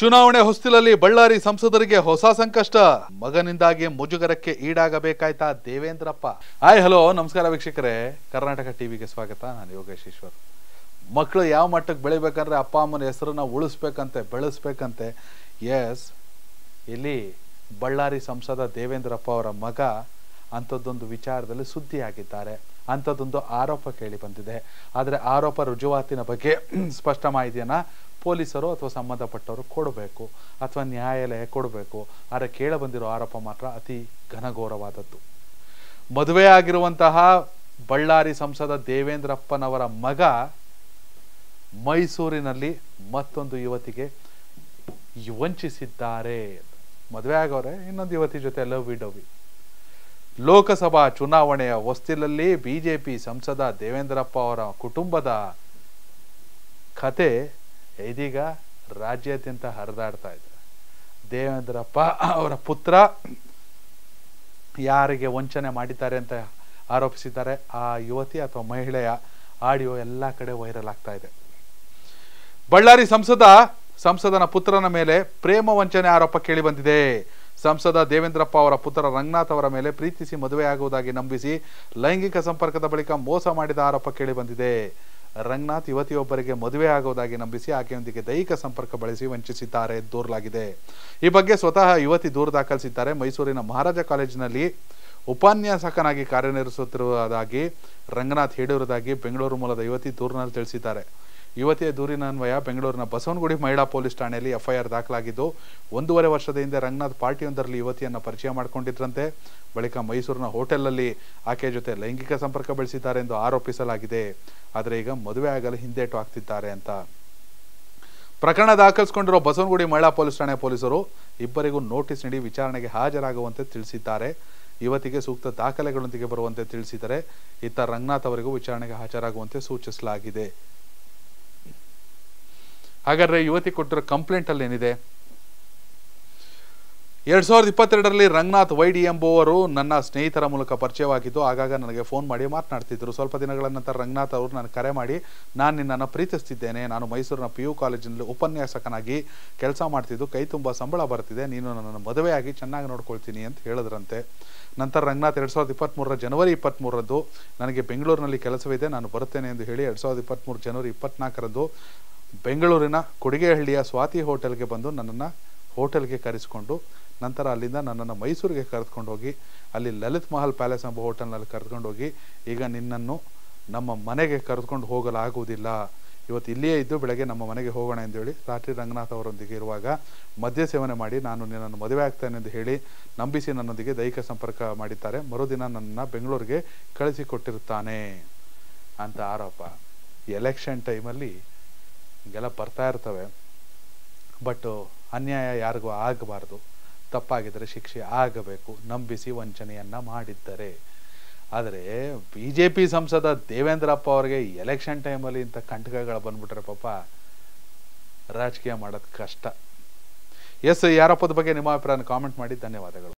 ಚುನಾವಣೆ ಹೊಸ್ತಿಲಲ್ಲಿ ಬಳ್ಳಾರಿ ಸಂಸದರಿಗೆ ಹೊಸ ಸಂಕಷ್ಟ. ಮಗನಿಂದಾಗಿ ಮುಜುಗರಕ್ಕೆ ಈಡಾಗಬೇಕಾಯ್ತಾ ದೇವೇಂದ್ರಪ್ಪ. ಹಾಯ್, ಹಲೋ, ನಮಸ್ಕಾರ ವೀಕ್ಷಕರೇ. ಕರ್ನಾಟಕ ಟಿವಿಗೆ ಸ್ವಾಗತ. ನಾನು ಯೋಗೇಶ್ ಈಶ್ವರ್ ಮಕ್ಕಳು ಯಾವ ಮಟ್ಟಕ್ಕೆ ಬೆಳಿಬೇಕಂದ್ರೆ ಅಪ್ಪ ಅಮ್ಮನ ಹೆಸರನ್ನ ಉಳಿಸ್ಬೇಕಂತೆ, ಬೆಳೆಸ್ಬೇಕಂತೆ. ಎಸ್ ಇಲ್ಲಿ ಬಳ್ಳಾರಿ ಸಂಸದ ದೇವೇಂದ್ರಪ್ಪ ಅವರ ಮಗ ಅಂಥದ್ದೊಂದು ವಿಚಾರದಲ್ಲಿ ಸುದ್ದಿಯಾಗಿದ್ದಾರೆ. ಅಂಥದ್ದೊಂದು ಆರೋಪ ಕೇಳಿ ಬಂದಿದೆ. ಆದರೆ ಆರೋಪ ರುಜುವಾತಿನ ಬಗ್ಗೆ ಸ್ಪಷ್ಟ ಮಾಹಿತಿಯನ್ನು ಪೊಲೀಸರು ಅಥವಾ ಸಂಬಂಧಪಟ್ಟವರು ಕೊಡಬೇಕು ಅಥವಾ ನ್ಯಾಯಾಲಯ ಕೊಡಬೇಕು. ಆದರೆ ಕೇಳ ಬಂದಿರೋ ಆರೋಪ ಮಾತ್ರ ಅತಿ ಘನಘೋರವಾದದ್ದು. ಮದುವೆ ಆಗಿರುವಂತಹ ಬಳ್ಳಾರಿ ಸಂಸದ ದೇವೇಂದ್ರಪ್ಪನವರ ಮಗ ಮೈಸೂರಿನಲ್ಲಿ ಮತ್ತೊಂದು ಯುವತಿಗೆ ವಂಚಿಸಿದ್ದಾರೆ. ಮದುವೆ ಆಗೋರೆ ಇನ್ನೊಂದು ಯುವತಿ ಜೊತೆ ಲವ್ ಡವಿ ಲೋಕಸಭಾ ಚುನಾವಣೆಯ ಹೊಸ್ತಿಲಲ್ಲಿ ಬಿಜೆಪಿ ಸಂಸದ ದೇವೇಂದ್ರಪ್ಪ ಅವರ ಕುಟುಂಬದ ಕತೆ ಇದೀಗ ರಾಜ್ಯಾದ್ಯಂತ ಹರಿದಾಡ್ತಾ ಇದೆ. ದೇವೇಂದ್ರಪ್ಪ ಅವರ ಪುತ್ರ ಯಾರಿಗೆ ವಂಚನೆ ಮಾಡಿದ್ದಾರೆ ಅಂತ ಆರೋಪಿಸಿದ್ದಾರೆ. ಆ ಯುವತಿ ಅಥವಾ ಮಹಿಳೆಯ ಆಡಿಯೋ ಎಲ್ಲ ಕಡೆ ವೈರಲ್ ಆಗ್ತಾ ಇದೆ. ಬಳ್ಳಾರಿ ಸಂಸದ, ಸಂಸದನ ಪುತ್ರನ ಮೇಲೆ ಪ್ರೇಮ ವಂಚನೆ ಆರೋಪ ಕೇಳಿ ಬಂದಿದೆ. ಸಂಸದ ದೇವೇಂದ್ರಪ್ಪ ಅವರ ಪುತ್ರ ರಂಗನಾಥ್ ಅವರ ಮೇಲೆ ಪ್ರೀತಿಸಿ ಮದುವೆಯಾಗುವುದಾಗಿ ನಂಬಿಸಿ ಲೈಂಗಿಕ ಸಂಪರ್ಕದ ಬಳಿಕ ಮೋಸ ಮಾಡಿದ ಆರೋಪ ಕೇಳಿ ಬಂದಿದೆ. ರಂಗನಾಥ್ ಯುವತಿಯೊಬ್ಬರಿಗೆ ಮದುವೆ ಆಗುವುದಾಗಿ ನಂಬಿಸಿ ಆಕೆಯೊಂದಿಗೆ ದೈಹಿಕ ಸಂಪರ್ಕ ಬಳಸಿ ವಂಚಿಸಿದ್ದಾರೆ ದೂರಲಾಗಿದೆ. ಈ ಬಗ್ಗೆ ಸ್ವತಃ ಯುವತಿ ದೂರು ದಾಖಲಿಸಿದ್ದಾರೆ. ಮೈಸೂರಿನ ಮಹಾರಾಜ ಕಾಲೇಜಿನಲ್ಲಿ ಉಪನ್ಯಾಸಕನಾಗಿ ಕಾರ್ಯನಿರ್ವಹಿಸುತ್ತಿರುವುದಾಗಿ ರಂಗನಾಥ್ ಹೇಳಿರುವುದಾಗಿ ಬೆಂಗಳೂರು ಮೂಲದ ಯುವತಿ ದೂರಿನಲ್ಲಿ ತಿಳಿಸಿದ್ದಾರೆ. ಯುವತಿಯ ದೂರಿನ ಅನ್ವಯ ಬೆಂಗಳೂರಿನ ಬಸವನಗುಡಿ ಮಹಿಳಾ ಪೊಲೀಸ್ ಠಾಣೆಯಲ್ಲಿ ಎಫ್ಐಆರ್ ದಾಖಲಾಗಿದ್ದು, ಒಂದೂವರೆ ವರ್ಷದ ಹಿಂದೆ ರಂಗನಾಥ್ ಪಾರ್ಟಿಯೊಂದರಲ್ಲಿ ಯುವತಿಯನ್ನು ಪರಿಚಯ ಮಾಡಿಕೊಂಡಿದ್ರಂತೆ. ಬಳಿಕ ಮೈಸೂರಿನ ಹೋಟೆಲ್ನಲ್ಲಿ ಆಕೆಯ ಜೊತೆ ಲೈಂಗಿಕ ಸಂಪರ್ಕ ಬೆಳೆಸಿದ್ದಾರೆ ಎಂದು ಆರೋಪಿಸಲಾಗಿದೆ. ಆದರೆ ಈಗ ಮದುವೆ ಆಗಲು ಹಿಂದೇಟು ಹಾಕ್ತಿದ್ದಾರೆ ಅಂತ. ಪ್ರಕರಣ ದಾಖಲಿಸಿಕೊಂಡಿರುವ ಬಸವನಗುಡಿ ಮಹಿಳಾ ಪೊಲೀಸ್ ಠಾಣೆ ಪೊಲೀಸರು ಇಬ್ಬರಿಗೂ ನೋಟಿಸ್ ನೀಡಿ ವಿಚಾರಣೆಗೆ ಹಾಜರಾಗುವಂತೆ ತಿಳಿಸಿದ್ದಾರೆ. ಯುವತಿಗೆ ಸೂಕ್ತ ದಾಖಲೆಗಳೊಂದಿಗೆ ಬರುವಂತೆ ತಿಳಿಸಿದರೆ ಇತ್ತ ರಂಗನಾಥ್ ಅವರಿಗೂ ವಿಚಾರಣೆಗೆ ಹಾಜರಾಗುವಂತೆ ಸೂಚಿಸಲಾಗಿದೆ. ಹಾಗಾದ್ರೆ ಯುವತಿ ಕೊಟ್ಟಿರೋ ಕಂಪ್ಲೇಂಟ್ ಅಲ್ಲಿ ಏನಿದೆ? ಎರಡು ಸಾವಿರದ ಇಪ್ಪತ್ತೆರಡರಲ್ಲಿ ರಂಗನಾಥ್ ವೈಡಿ ಎಂಬುವರು ನನ್ನ ಸ್ನೇಹಿತರ ಮೂಲಕ ಪರಿಚಯವಾಗಿದ್ದು, ಆಗಾಗ ನನಗೆ ಫೋನ್ ಮಾಡಿ ಮಾತನಾಡ್ತಿದ್ದರು ಸ್ವಲ್ಪ ದಿನಗಳ ನಂತರ ರಂಗನಾಥ್ ಅವರು ನನಗೆ ಕರೆ ಮಾಡಿ, ನಾನು ನಿನ್ನನ್ನು ಪ್ರೀತಿಸ್ತಿದ್ದೇನೆ. ನಾನು ಮೈಸೂರಿನ ಪಿ ಯು ಕಾಲೇಜಿನಲ್ಲಿ ಉಪನ್ಯಾಸಕನಾಗಿ ಕೆಲಸ ಮಾಡ್ತಿದ್ದು. ಕೈ ತುಂಬ ಸಂಬಳ ಬರ್ತಿದೆ. ನೀನು ನನ್ನನ್ನು ಮದುವೆಯಾಗಿ ಚೆನ್ನಾಗಿ ನೋಡ್ಕೊಳ್ತೀನಿ ಅಂತ ಹೇಳಿದ್ರಂತೆ. ನಂತರ ರಂಗನಾಥ್ ಎರಡು ಸಾವಿರದ ಇಪ್ಪತ್ತ್ಮೂರರ ಜನವರಿ ಇಪ್ಪತ್ತ್ಮೂರರಂದು ನನಗೆ ಬೆಂಗಳೂರಿನಲ್ಲಿ ಕೆಲಸವಿದೆ. ನಾನು ಬರುತ್ತೇನೆ ಎಂದು ಹೇಳಿ ಎರಡು ಸಾವಿರದ ಇಪ್ಪತ್ತ್ಮೂರು ಜನವರಿ ಇಪ್ಪತ್ನಾಲ್ಕರಂದು ಬೆಂಗಳೂರಿನ ಕೊಡಿಗೆಹಳ್ಳಿಯ ಸ್ವಾತಿ ಹೋಟೆಲ್ಗೆ ಬಂದು ನನ್ನನ್ನು ಹೋಟೆಲ್ಗೆ ಕರೆಸಿಕೊಂಡು ನಂತರ ಅಲ್ಲಿಂದ ನನ್ನನ್ನು ಮೈಸೂರಿಗೆ ಕರೆದುಕೊಂಡು ಹೋಗಿ, ಅಲ್ಲಿ ಲಲಿತ್ ಮಹಲ್ ಪ್ಯಾಲೇಸ್ ಎಂಬ ಹೋಟೆಲ್ನಲ್ಲಿ ಕರೆದುಕೊಂಡು ಹೋಗಿ, ಈಗ ನಿನ್ನನ್ನು ನಮ್ಮ ಮನೆಗೆ ಕರೆದುಕೊಂಡು ಹೋಗಲಾಗುವುದಿಲ್ಲ. ಇವತ್ತು ಇಲ್ಲಿಯೇ ಇದ್ದು ಬೆಳಗ್ಗೆ ನಮ್ಮ ಮನೆಗೆ ಹೋಗೋಣ ಎಂದು ಹೇಳಿ ರಾತ್ರಿ ರಂಗನಾಥ್ ಅವರೊಂದಿಗೆ ಇರುವಾಗ ಮದ್ಯ ಸೇವನೆ ಮಾಡಿ ನಾನು ನಿನ್ನನ್ನು ಮದುವೆ ಆಗ್ತೇನೆ ಎಂದು ಹೇಳಿ ನಂಬಿಸಿ ನನ್ನೊಂದಿಗೆ ದೈಹಿಕ ಸಂಪರ್ಕ ಮಾಡಿದ್ದಾರೆ. ಮರುದಿನ ನನ್ನನ್ನು ಬೆಂಗಳೂರಿಗೆ ಕಳಿಸಿಕೊಟ್ಟಿರುತ್ತಾನೆ. ಅಂತ ಆರೋಪ. ಎಲೆಕ್ಷನ್ ಟೈಮಲ್ಲಿ ಹಿಂಗೆಲ್ಲ ಬರ್ತಾ ಇರ್ತವೆ. ಬಟ್ ಅನ್ಯಾಯ ಯಾರಿಗೂ ಆಗಬಾರ್ದು. ತಪ್ಪಾಗಿದ್ದರೆ ಶಿಕ್ಷೆ ಆಗಬೇಕು. ನಂಬಿಸಿ ವಂಚನೆಯನ್ನ ಮಾಡಿದ್ದರೆ. ಆದರೆ ಬಿ ಜೆ ಪಿ ಸಂಸದ ದೇವೇಂದ್ರಪ್ಪ ಅವರಿಗೆ ಎಲೆಕ್ಷನ್ ಟೈಮಲ್ಲಿ ಇಂಥ ಕಂಟಕಗಳು ಬಂದ್ಬಿಟ್ರೆ ಪಾಪ ರಾಜಕೀಯ ಮಾಡೋದು ಕಷ್ಟ. ಎಸ್ ಯಾರಪ್ಪದ ಬಗ್ಗೆ ನಿಮ್ಮ ಅಭಿಪ್ರಾಯನ ಕಾಮೆಂಟ್ ಮಾಡಿ. ಧನ್ಯವಾದಗಳು.